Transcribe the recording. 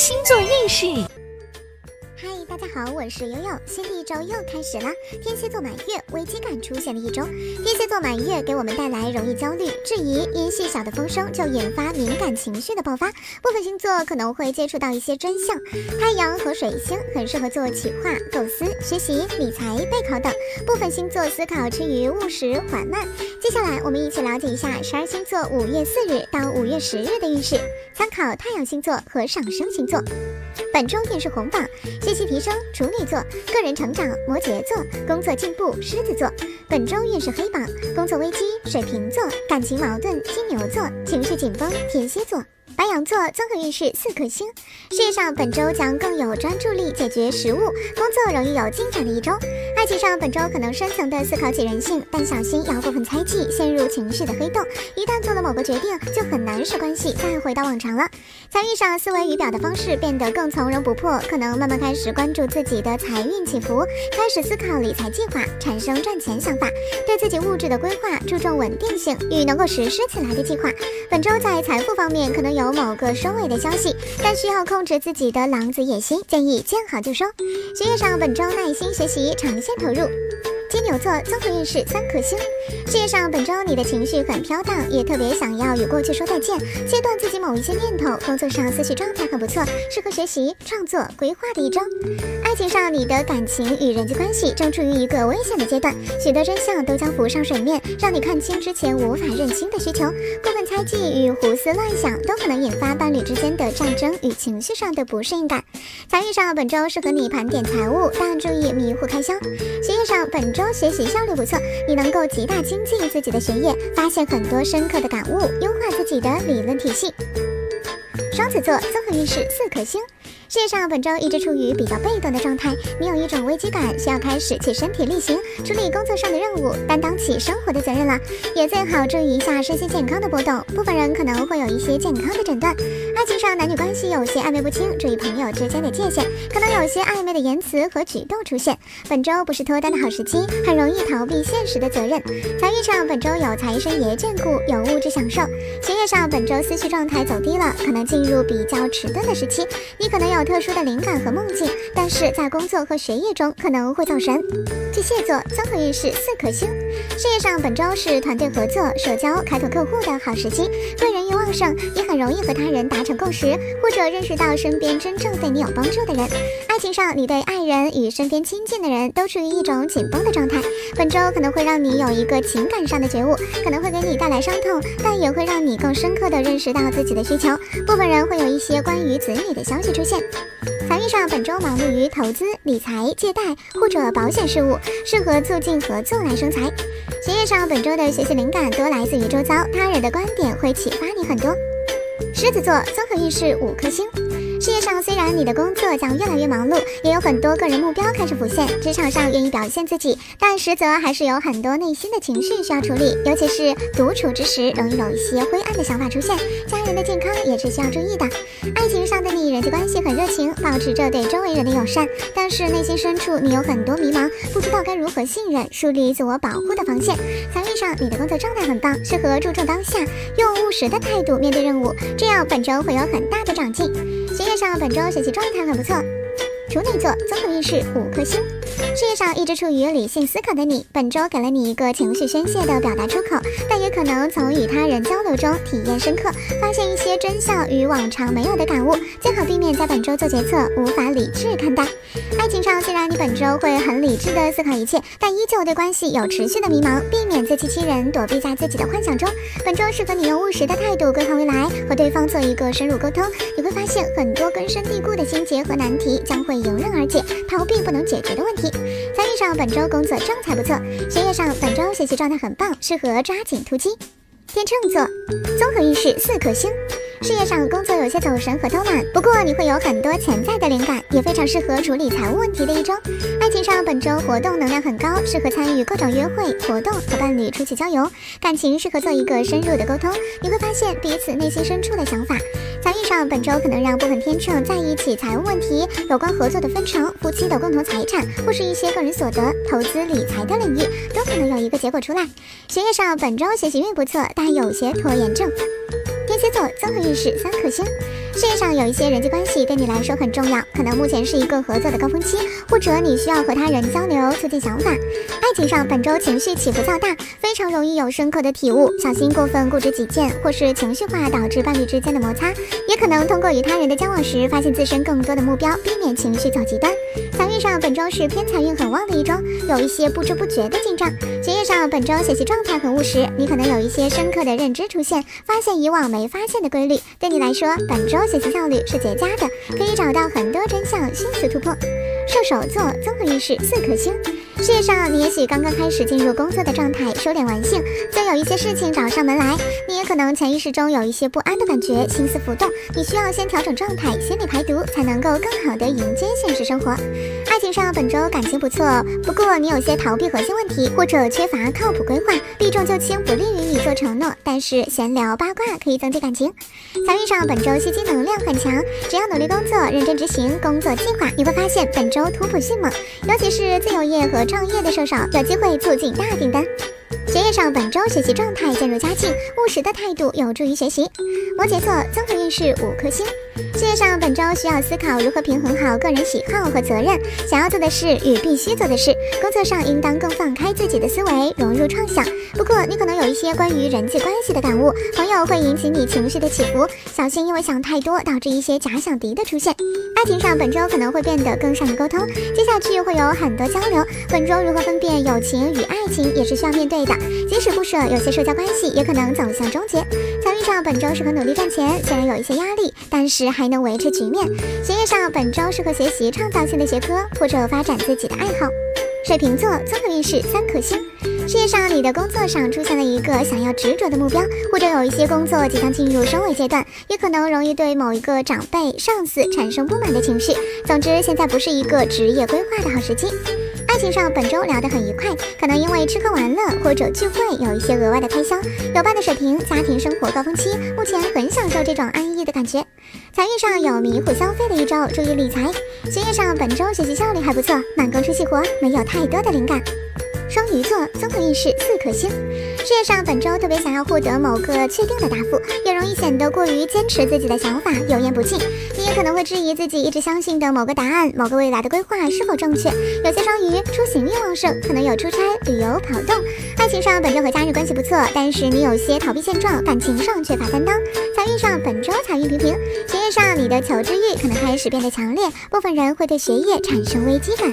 星座运势。大家好，我是悠悠。新的一周又开始了，天蝎座满月，危机感出现的一周。天蝎座满月给我们带来容易焦虑、质疑，因细小的风声就引发敏感情绪的爆发。部分星座可能会接触到一些真相。太阳和水星很适合做企划、构思、学习、理财、备考等。部分星座思考趋于务实缓慢。接下来我们一起了解一下十二星座五月四日到五月十日的运势，参考太阳星座和上升星座。本周运势红榜：学习提升处女座，个人成长摩羯座，工作进步狮子座。本周运势黑榜：工作危机水瓶座，感情矛盾金牛座，情绪紧绷天蝎座。白羊座综合运势四颗星，事业上本周将更有专注力解决实物工作，容易有进展的一周。爱情上本周可能深层的思考起人性，但小心要过分猜忌，陷入情绪的黑洞。一旦做了某个决定，就很难使关系再回到往常了。财运上思维语表的方式变得更从容不迫，可能慢慢开始关注自己的财运起伏，开始思考理财计划，产生赚钱想法，对自己物质的规划注重稳定性与能够实施起来的计划。本周在财富方面可能有。有某个收尾的消息，但需要控制自己的狼子野心，建议见好就收。学业上本周耐心学习，长线投入。金牛座综合运势三颗星，事业上本周你的情绪很飘荡，也特别想要与过去说再见，切断自己某一些念头。工作上思绪状态很不错，适合学习、创作、规划的一周。爱情上你的感情与人际关系正处于一个危险的阶段，许多真相都将浮上水面，让你看清之前无法认清的需求。过分猜忌与胡思乱想都可能引发伴侣之间的战争与情绪上的不适应感。财运上本周适合你盘点财务，但注意迷糊开销。学业上本周。周学习效率不错，你能够极大精进自己的学业，发现很多深刻的感悟，优化自己的理论体系。双子座综合运势四颗星。事业上本周一直处于比较被动的状态，你有一种危机感，需要开始去身体力行，处理工作上的任务，担当起生活的责任了。也最好注意一下身心健康的波动，部分人可能会有一些健康的诊断。爱情上男女关系有些暧昧不清，注意朋友之间的界限，可能有些暧昧的言辞和举动出现。本周不是脱单的好时机，很容易逃避现实的责任。财运上本周有财神爷眷顾，有物质享受。学业上本周思绪状态走低了，可能进入比较迟钝的时期，你可能有。特殊的灵感和梦境，但是在工作和学业中可能会走神。巨蟹座综合运势四颗星，事业上本周是团队合作、社交、开拓客户的好时机，贵人运旺盛，也很容易和他人达成共识，或者认识到身边真正对你有帮助的人。爱情上，你对爱人与身边亲近的人都处于一种紧绷的状态，本周可能会让你有一个情感上的觉悟，可能会给你带来伤痛，但也会让你更深刻地认识到自己的需求。部分人会有一些关于子女的消息出现。财运上本周忙碌于投资、理财、借贷或者保险事务，适合促进合作来生财。学业上本周的学习灵感多来自于周遭，他人的观点会启发你很多。狮子座综合运势五颗星。事业上虽然你的工作将越来越忙碌，也有很多个人目标开始浮现，职场上愿意表现自己，但实则还是有很多内心的情绪需要处理，尤其是独处之时，容易有一些灰暗的想法出现。家人的健康也是需要注意的。爱情上的你人际关系很热情，保持着对周围人的友善，但是内心深处你有很多迷茫，不知道该如何信任，树立自我保护的防线。财运上你的工作状态很棒，适合注重当下，用务实的态度面对任务，这样本周会有很大的长进。学业上本周学习状态很不错，处女座综合运势五颗星。事业上一直处于理性思考的你，本周给了你一个情绪宣泄的表达出口，但也可能从与他人交流中体验深刻，发现一些真相与往常没有的感悟。最好避免在本周做决策无法理智看待。爱情上虽然你本周会很理智的思考一切，但依旧对关系有持续的迷茫，避免自欺欺人，躲避在自己的幻想中。本周适合你用务实的态度规划未来，和对方做一个深入沟通，你会发现很多根深蒂固的心结和难题将会迎刃而解，逃避不能解决的问题。财运上本周工作状态不错，学业上本周学习状态很棒，适合抓紧突击。天秤座综合运势四颗星。事业上工作有些走神和偷懒，不过你会有很多潜在的灵感，也非常适合处理财务问题的一周。爱情上本周活动能量很高，适合参与各种约会活动，和伴侣出去郊游。感情适合做一个深入的沟通，你会发现彼此内心深处的想法。财运上本周可能让部分天秤在一起财务问题，有关合作的分成、夫妻的共同财产，或是一些个人所得、投资理财的领域，都可能有一个结果出来。学业上本周学习运不错，但有些拖延症。蝎座综合运势三颗星。事业上有一些人际关系对你来说很重要，可能目前是一个合作的高峰期，或者你需要和他人交流，促进想法。爱情上，本周情绪起伏较大，非常容易有深刻的体悟，小心过分固执己见，或是情绪化导致伴侣之间的摩擦，也可能通过与他人的交往时，发现自身更多的目标，避免情绪走极端。财运上，本周是偏财运很旺的一周，有一些不知不觉的进账。学业上，本周学习状态很务实，你可能有一些深刻的认知出现，发现以往没发现的规律，对你来说，本周学习效率是绝佳的，可以找到很多真相，迅速突破。射手座综合运势四颗星。事业上，你也许刚刚开始进入工作的状态，收敛玩性，就有一些事情找上门来。你也可能潜意识中有一些不安的感觉，心思浮动，你需要先调整状态，心理排毒，才能够更好的迎接现实生活。爱情上，本周感情不错，不过你有些逃避核心问题，或者缺乏靠谱规划，避重就轻不利于你做承诺。但是闲聊八卦可以增进感情。财运上，本周吸金能量很强，只要努力工作，认真执行工作计划，你会发现本周突破迅猛，尤其是自由业和创业的射手，有机会促进大订单。学业上，本周学习状态渐入佳境，务实的态度有助于学习。摩羯座综合运势五颗星。事业上，本周需要思考如何平衡好个人喜好和责任，想要做的事与必须做的事。工作上应当更放开自己的思维，融入创想。不过，你可能有一些关于人际关系的感悟，朋友会引起你情绪的起伏，小心因为想太多导致一些假想敌的出现。爱情上，本周可能会变得更善于沟通，接下去会有很多交流。本周如何分辨友情与爱情也是需要面对的，即使不舍，有些社交关系也可能走向终结。财运上，本周适合努力赚钱，虽然有一些压力，但是还能维持局面。学业上，本周适合学习创造性的学科或者发展自己的爱好。水瓶座综合运势三颗星。事业上，你的工作上出现了一个想要执着的目标，或者有一些工作即将进入收尾阶段，也可能容易对某一个长辈、上司产生不满的情绪。总之，现在不是一个职业规划的好时机。爱情上，本周聊得很愉快，可能因为吃喝玩乐或者聚会有一些额外的开销。有伴的水瓶，家庭生活高峰期，目前很享受这种安逸的感觉。财运上有迷糊消费的一周，注意理财。学业上，本周学习效率还不错，慢工出细活，没有太多的灵感。双鱼座综合运势四颗星，事业上本周特别想要获得某个确定的答复，容易显得过于坚持自己的想法，油盐不进。你也可能会质疑自己一直相信的某个答案、某个未来的规划是否正确。有些双鱼出行欲旺盛，可能有出差、旅游、跑动。爱情上本周和家人关系不错，但是你有些逃避现状，感情上缺乏担当。财运上本周财运平平，学业上你的求知欲可能开始变得强烈，部分人会对学业产生危机感。